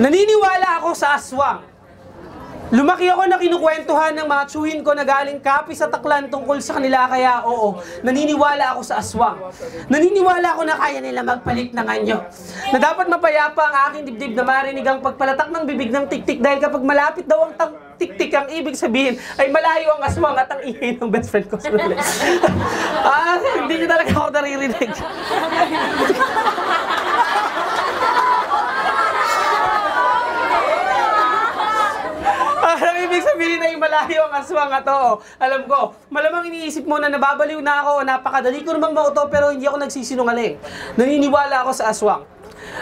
Naniniwala ako sa aswang. Lumaki ako na kinukwentuhan ng mga tsuhin ko na galing kapi sa taklan tungkol sa kanila kaya oo, naniniwala ako sa aswang. Naniniwala ako na kaya nila magpalit ng anyo. Na dapat mapayapa ang aking dibdib na marinig ang pagpalatak ng bibig ng tiktik dahil kapag malapit daw ang tang tiktik ang ibig sabihin ay malayo ang aswang at ang ingay ng best friend ko. ah, hindi niyo talaga ako naririnig. Parang ibig sabihin na yung malayo ang aswang at oo. Alam ko, malamang iniisip mo na nababaliw na ako napakadali ko namang mauto pero hindi ako nagsisinungaling. Naniniwala ako sa aswang.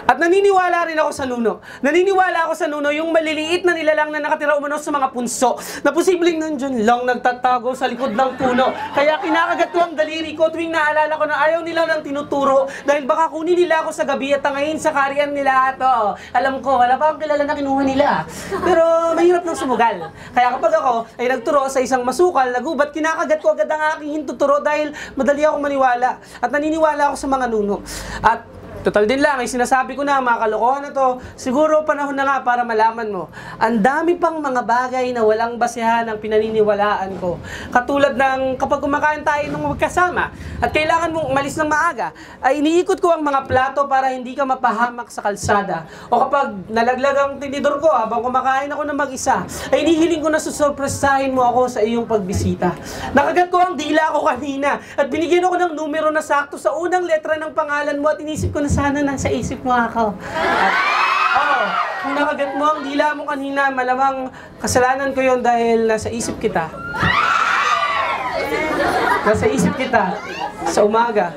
At naniniwala rin ako sa nuno. Naniniwala ako sa nuno yung maliliit na nilalang na nakatira umano sa mga punso na posibleng nandyan lang nagtatago sa likod ng puno. Kaya kinakagat ko ang daliri ko tuwing naalala ko na ayaw nila ng tinuturo dahil baka kunin nila ako sa gabi at tangayin sa kariyan nila at oo, alam ko, wala pa akong kilala na kinuha nila. Pero mahirap ng sumugal. Kaya kapag ako ay nagturo sa isang masukal, nagubat, kinakagat ko agad ang aking hintuturo dahil madali akong maniwala. At naniniwala ako sa mga nuno. At Total din lang, ay sinasabi ko na mga kalokohan na to, siguro panahon na nga para malaman mo. Ang dami pang mga bagay na walang basehan ang pinaniniwalaan ko. Katulad ng kapag kumakain tayo ng magkasama at kailangan mong umalis ng maaga, ay iniikot ko ang mga plato para hindi ka mapahamak sa kalsada. O kapag nalaglag ang tinidor ko habang kumakain ako ng mag-isa, ay inihiling ko na susurpresahin mo ako sa iyong pagbisita. Nakagat ko ang dila ko kanina at binigyan ako ng numero na sakto sa unang letra ng pangalan mo at inisip ko na sana nasa isip mo ako. At, kung nakagat mo ang dila mo kanina, malamang kasalanan ko yon dahil nasa isip kita. Nasa isip kita sa umaga.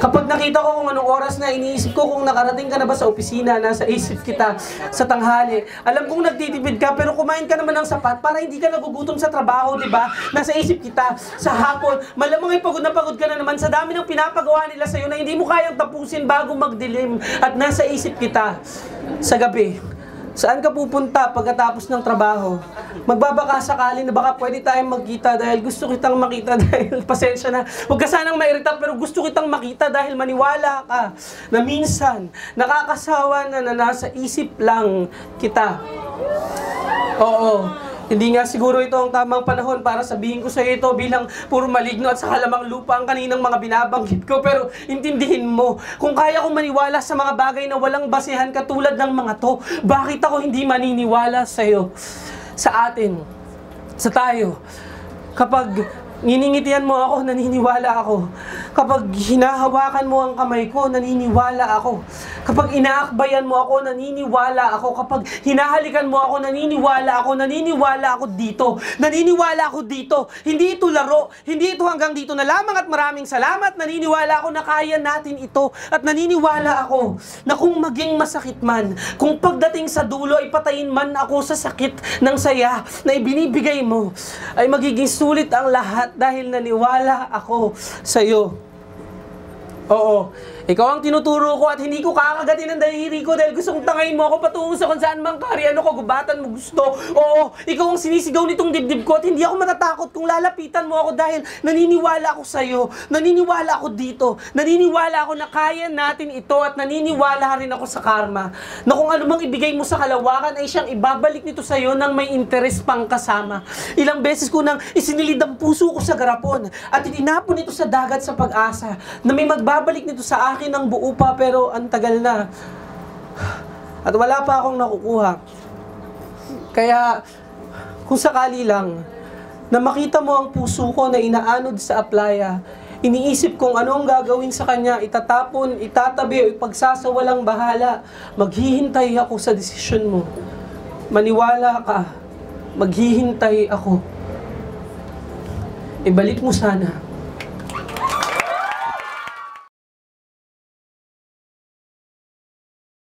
Kapag nakita ko kung anong oras na, iniisip ko kung nakarating ka na ba sa opisina, nasa isip kita sa tanghali. Alam kong nagtitipid ka, pero kumain ka naman ng sapat para hindi ka nagugutom sa trabaho, di ba? Nasa isip kita sa hapon. Malamang ay pagod na pagod ka na naman sa dami ng pinapagawa nila sa'yo na hindi mo kayang tapusin bago magdilim. At nasa isip kita sa gabi. Saan ka pupunta pagkatapos ng trabaho? Magbabaka sakali na baka pwede tayong magkita dahil gusto kitang makita dahil pasensya na. Huwag ka sanang mairita pero gusto kitang makita dahil maniwala ka na minsan nakakasawa na na nasa isip lang kita. Oo. Hindi nga siguro ito ang tamang panahon para sabihin ko sa iyo ito bilang puro maligno at sa halamang lupa ang kaninang mga binabanggit ko. Pero intindihin mo, kung kaya kong maniwala sa mga bagay na walang basehan katulad ng mga to, bakit ako hindi maniniwala sa iyo? Sa atin, sa tayo. Kapag Niningitian mo ako, naniniwala ako. Kapag hinahawakan mo ang kamay ko, naniniwala ako. Kapag inaakbayan mo ako, naniniwala ako. Kapag hinahalikan mo ako, naniniwala ako. Naniniwala ako dito. Naniniwala ako dito. Hindi ito laro. Hindi ito hanggang dito na lamang at maraming salamat. Naniniwala ako na kaya natin ito. At naniniwala ako na kung maging masakit man, kung pagdating sa dulo ay patayin man ako sa sakit ng saya na ibinibigay mo, ay magiging sulit ang lahat dahil naniwala ako sa iyo. Oo. Ikaw ang tinuturo ko at hindi ko kakagatin ang daliri ko dahil gusto kong tangayin mo ako patungo sa kung saan mang kari, ano ko, gubatan mo gusto. Oo, ikaw ang sinisigaw nitong dibdib ko at hindi ako matatakot kung lalapitan mo ako dahil naniniwala ako sa'yo. Naniniwala ako dito. Naniniwala ako na kaya natin ito at naniniwala rin ako sa karma. Na kung ano mang ibigay mo sa kalawakan ay siyang ibabalik nito sa'yo nang may interes pang kasama. Ilang beses ko nang isinilid ang puso ko sa garapon at itinapon ito sa dagat sa pag-asa na may magbabalik nito sa akin ng buo pa pero ang tagal na. At wala pa akong nakukuha. Kaya, kung sakali lang, na makita mo ang puso ko na inaanod sa aplaya, iniisip kong ano ang gagawin sa kanya, itatapon, itatabi, o ipagsasawalang bahala, maghihintay ako sa desisyon mo. Maniwala ka, maghihintay ako. Ibalik mo sana